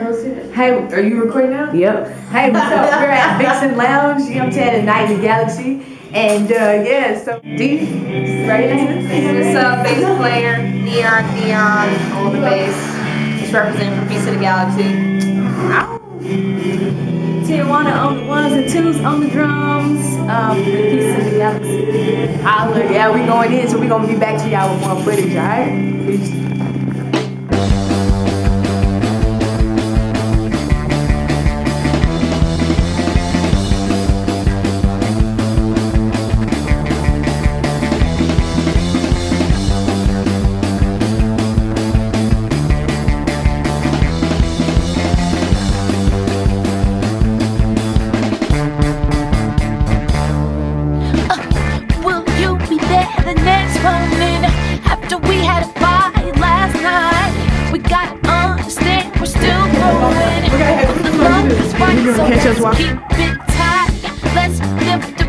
Hey, are you recording now? Yep. Hey, what's up? We're at Vixn Lounge, you know what I'm saying, at Night in the Galaxy. And uh, yeah, so D, right What's up, bass player? Neon, neon, on the bass. Just representing for Peace of the Galaxy. Tijuana on the ones and twos on the drums. Um, the peace of the galaxy. Holler, yeah, we going in, so we gonna be back to y'all with more footage, alright? keep so tight. Let's walk.